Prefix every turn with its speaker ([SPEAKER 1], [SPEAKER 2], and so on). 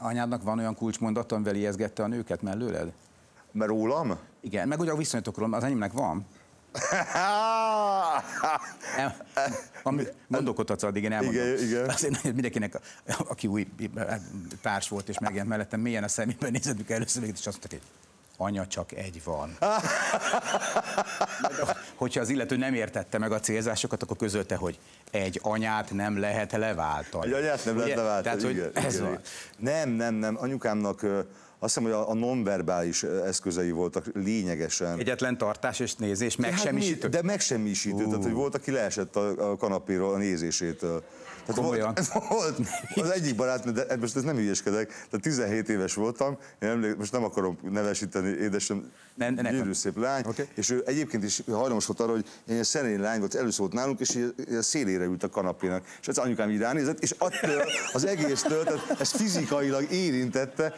[SPEAKER 1] anyádnak van olyan kulcsmondat, amivel ijeszgette a nőket mellőled?
[SPEAKER 2] Mert rólam?
[SPEAKER 1] Igen, meg ugye a viszonyatokról, az enyémnek van. El, ami, gondolkodhatsz addig, én elmondom.
[SPEAKER 2] Igen, igen.
[SPEAKER 1] Azért mindenkinek, aki új társ volt és megjelent mellettem, mélyen a szemében nézett, mikor először és azt mondta, hogy anya csak egy van. Hogyha az illető nem értette meg a célzásokat, akkor közölte, hogy egy anyát nem lehet leváltani.
[SPEAKER 2] Egy anyát nem lehet leváltani,
[SPEAKER 1] Tehát,
[SPEAKER 2] igen,
[SPEAKER 1] hogy ez
[SPEAKER 2] igen,
[SPEAKER 1] van.
[SPEAKER 2] Nem, nem, nem. Anyukámnak azt hiszem, hogy a, a nonverbális eszközei voltak lényegesen.
[SPEAKER 1] Egyetlen tartás és nézés,
[SPEAKER 2] Hát
[SPEAKER 1] megsemmisítő.
[SPEAKER 2] mi- De megsemmisítő, tehát hogy volt, aki leesett a, a kanapéról a nézésétől. Tehát
[SPEAKER 1] Komolyan?
[SPEAKER 2] Volt, volt, az egyik barát, de most ez nem hülyeskedek, tehát 17 éves voltam, én emlék, most nem akarom nevesíteni, édesem,
[SPEAKER 1] Ne- ne-
[SPEAKER 2] gyönyörű szép lány,
[SPEAKER 1] Oké.
[SPEAKER 2] és ő egyébként is hajlamos volt arra, hogy egy szerény lány volt, először volt nálunk, és a szélére ült a kanapénak, és az anyukám így ránézett, és attól az egésztől, tehát ez fizikailag érintette,